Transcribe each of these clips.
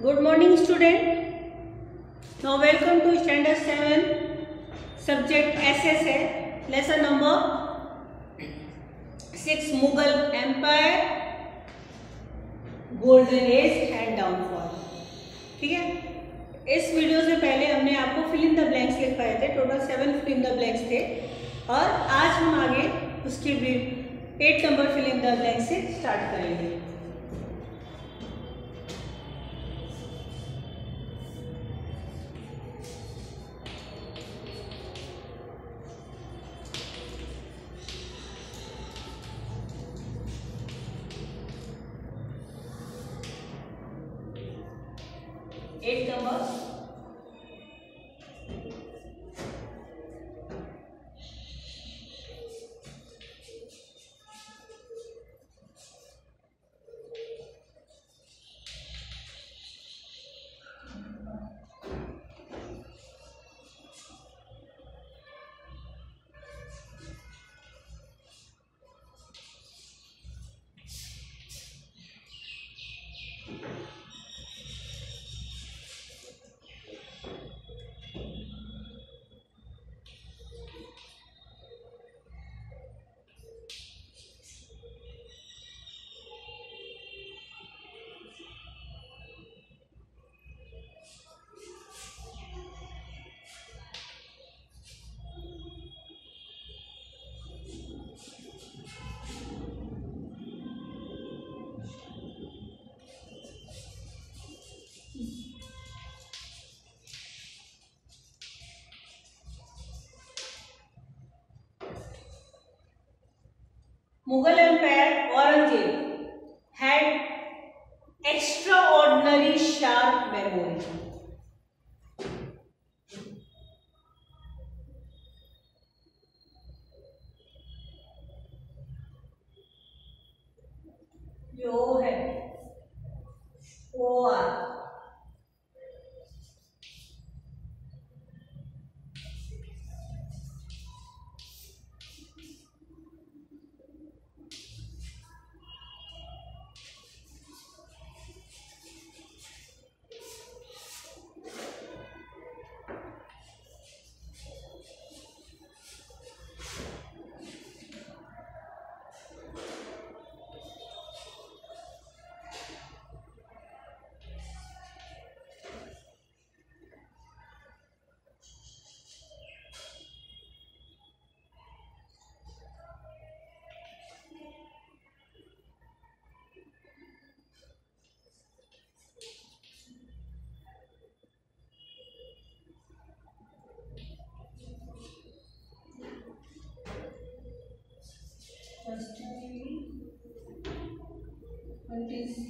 Good morning, student. Now, welcome to standard 7 subject SSA lesson number 6 Mughal Empire golden age and downfall ठीक है? इस video से पहले हमने आपको फिल इन द ब्लैंक्स लिखवाए थे total seven fill in the blanks थे, और आज हम आगे उसके eight number fill in the blank से स्टार्ट करेंगे। புகழம் பெற What is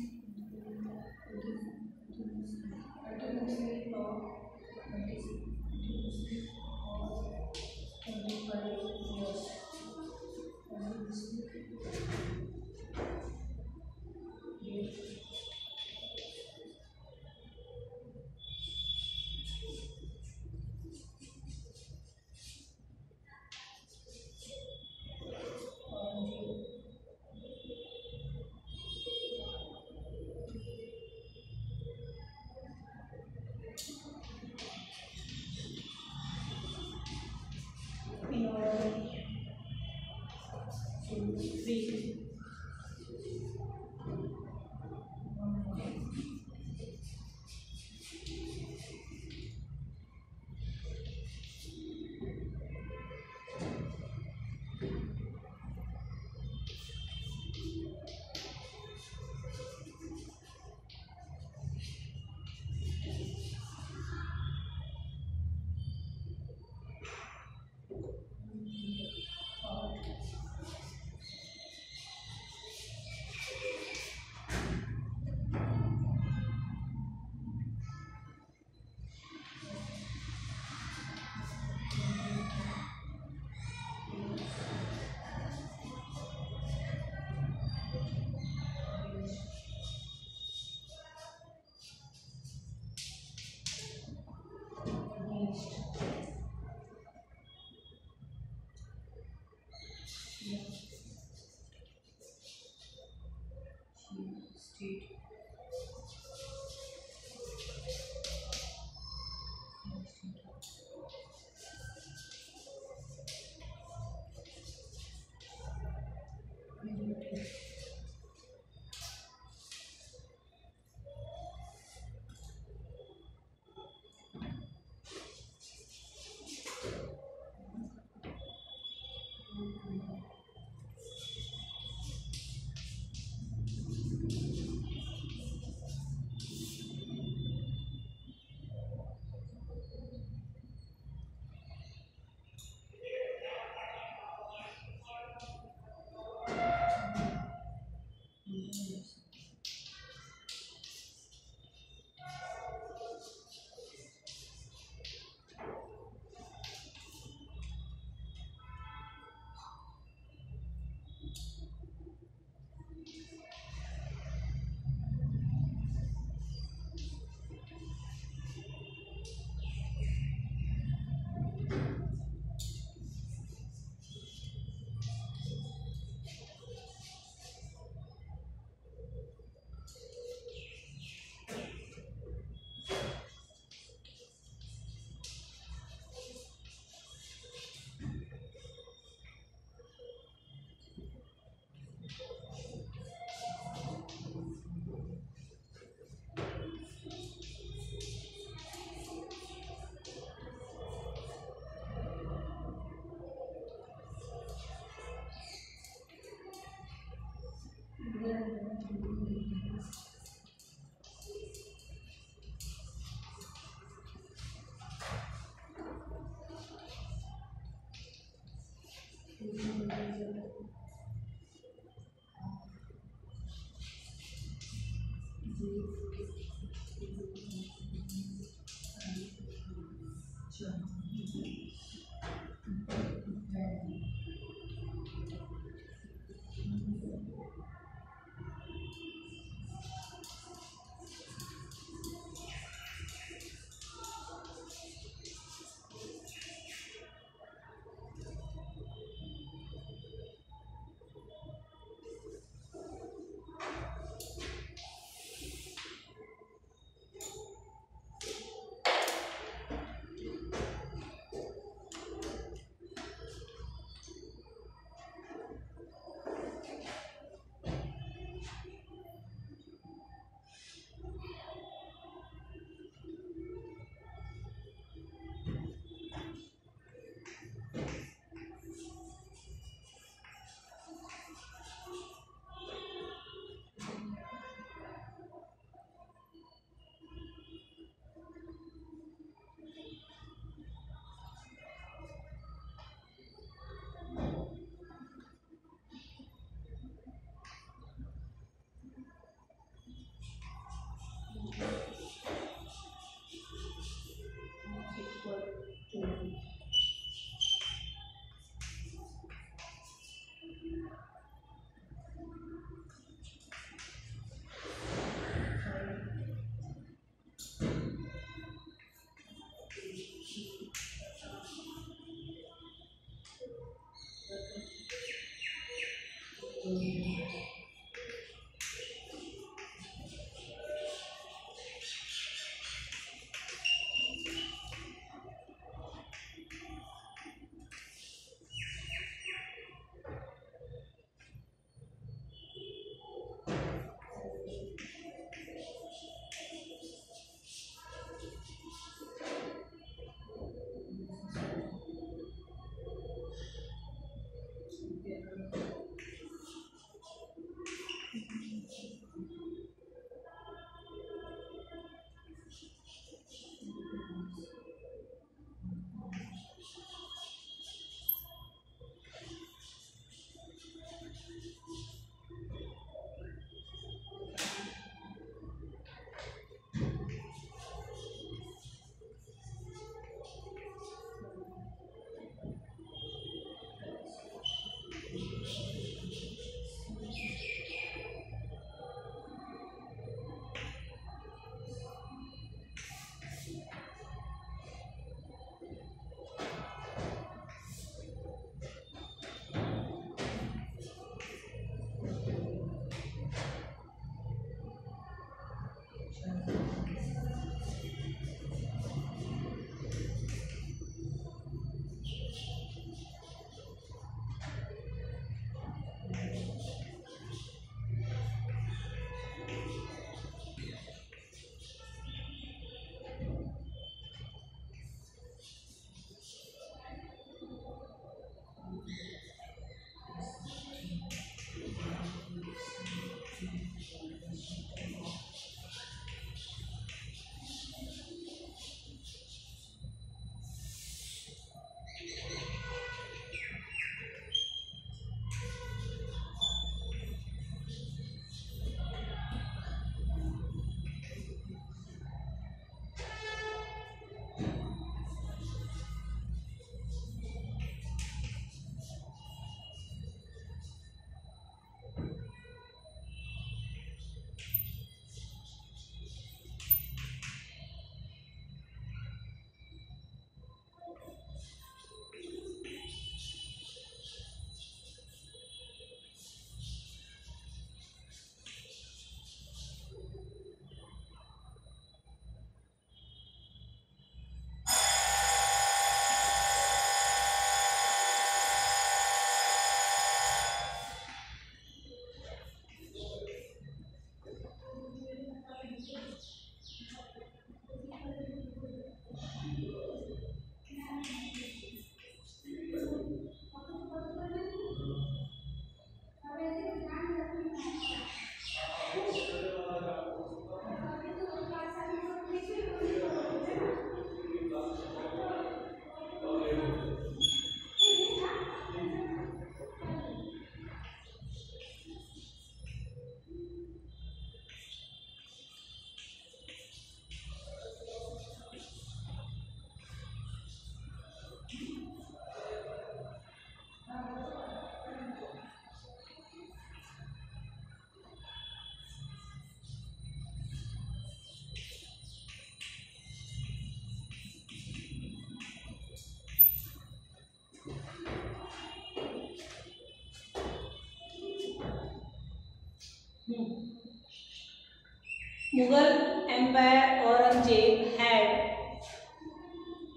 Mughal Empire Aurangzeb had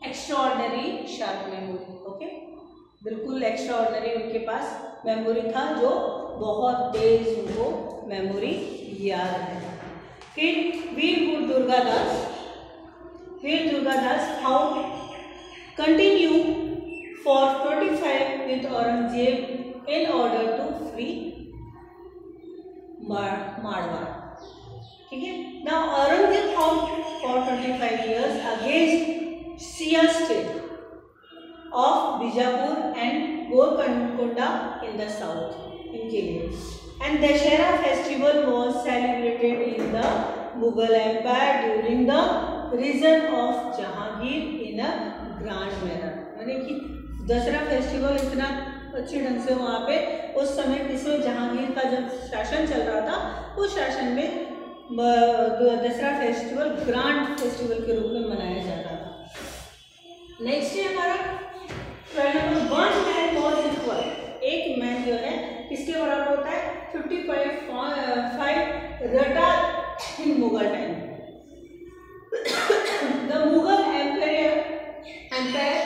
extraordinary sharp memory. Okay, बिल्कुल एक्स्ट्राऑर्डनरी उनके पास मेमोरी था जो बहुत तेज उनको मेमोरी याद है फिर Veer Durgadas Veer Durgadas how continue for twenty five with Aurangzeb in order to free Marwar ठीक है ना Aurangzeb found for twenty five years against Shia state of Bijapur and Golconda in the south इनके लिए and Dashera festival was celebrated in the Mughal Empire during the reign of Jahangir in a grand manner यानी कि Dussehra festival इतना अच्छे ढंग से वहाँ पे उस समय इसमें जहांगीर का जब शासन चल रहा था, उस शासन में दशहरा फेस्टिवल ग्रांड फेस्टिवल के रूप में मनाया जा रहा था। नेक्स्ट है हमारा वन मैन वॉज़ इक्वल एक मैन जो है किसके बराबर होता है फिफ्टी फाइव फाइव रटा in Mughal time the Mughal empire empire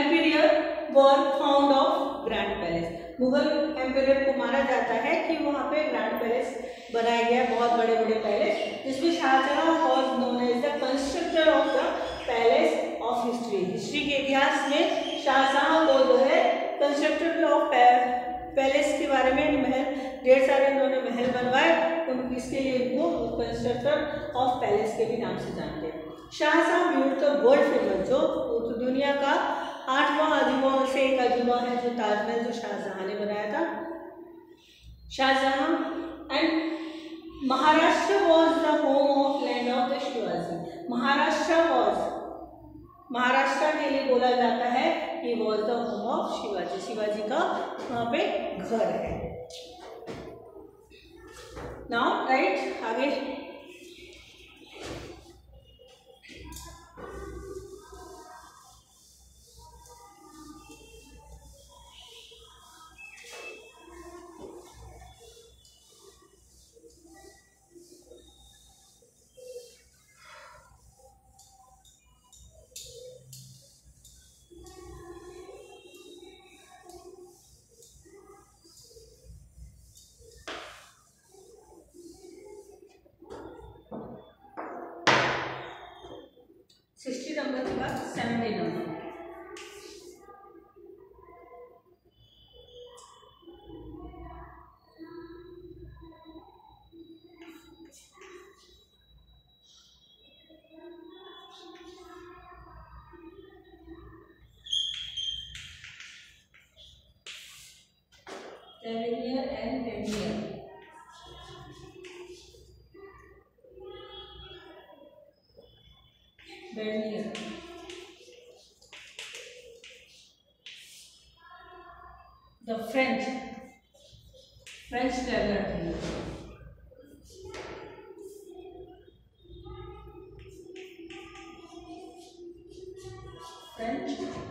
emperor were found of grand palace Mughal empire को माना जाता है कि वहाँ पे ग्रैंड पैलेस बनाया गया बहुत बड़े बड़े पैलेस जिसमें Shahjahan was known as the constructor of the palace of history history के इतिहास में शाहजहां को जो है कंस्ट्रक्टर ऑफ़ पैलेस के बारे में महल ढेर सारे उन्होंने महल बनवाए उन इसके लिए इनको कंस्ट्रक्टर ऑफ़ पैलेस के भी नाम से जानते हैं शाहजहां ब्यूट द वर्ल्ड फ़ेमस जो तो दुनिया का आठवां अजूबों से एक अजूबा है जो ताजमहल जो शाहजहां ने बनाया था। Shahjahan and Maharashtra was the home of land of the Shivaji Maharashtra was Maharashtra के लिए बोला जाता है कि was the home of Shivaji. Shivaji का वहाँ पे घर है। नाउ राइट आगे। Number seventy number The French, French traveler थे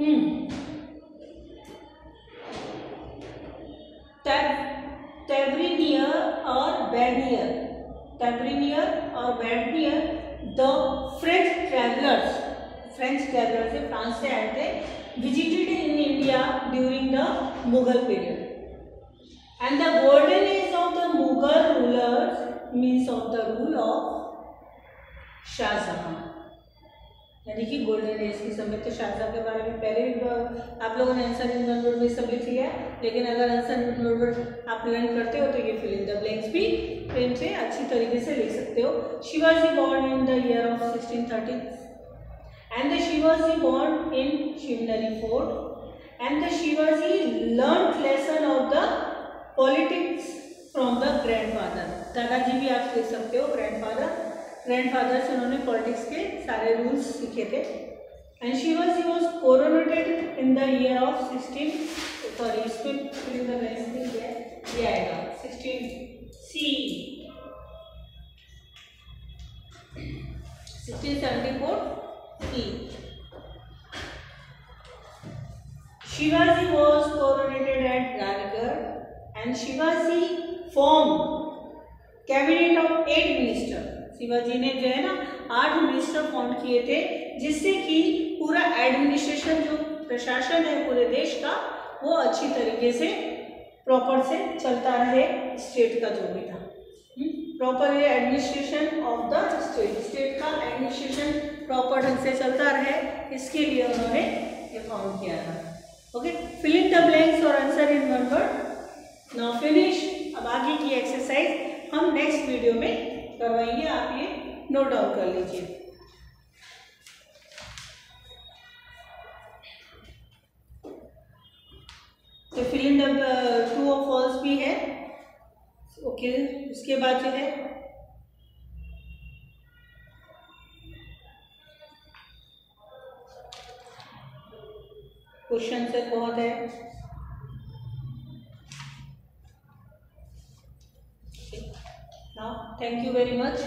हम्म। टेब्रिनियर और बैडियर टेब्रिनियर और Bernier the French travellers French traveller से फ्रांस से आए थे। Visited in India during the Mughal period and the golden age of the Mughal rulers means of the rule of Shahjahan यानी कि golden age की समय तो शाहजहां के बारे में पहले भी आप लोगों ने आंसर इन वन में सब लिख लिया लेकिन अगर आंसर इन वन आप लर्न करते हो तो ये फिल इन द ब्लैंक्स भी प्रेम से अच्छी तरीके से लिख सकते हो। Shivaji born in the year of sixteen thirty and the Shivaji born in Shivneri fort and the Shivaji learn lesson of the politics from the grandfather दादाजी भी आप लिख सकते हो ग्रैंड फादर ग्रैंडफादर से उन्होंने पॉलिटिक्स के सारे रूल्स सीखे थे. And Shivaji was coronated in the year of sixteen sorry इसमें ये आएगा sixteen C sixteen seventy four E Shivaji was coronated at Rajgarh and Shivaji formed cabinet of eight ministers. Shivaji ने जो है ना आठ मिनिस्टर फॉर्म किए थे, जिससे कि पूरा एडमिनिस्ट्रेशन जो प्रशासन है पूरे देश का, वो अच्छी तरीके से प्रॉपर से चलता रहे स्टेट का जो भी था। प्रॉपर ये administration of the state state का एडमिनिस्ट्रेशन प्रॉपर ढंग से चलता रहे, इसके लिए उन्होंने ये फॉर्म किया था। ओके फिलिंग द ब्लैंक्स और answer in word now finish अब आगे की एक्सरसाइज हम नेक्स्ट वीडियो में करवाएँगे, आप ये नोट डाउन कर लीजिए। तो fill in true of false भी है। ओके उसके बाद जो है क्वेश्चन से बहुत है। Now, thank you very much.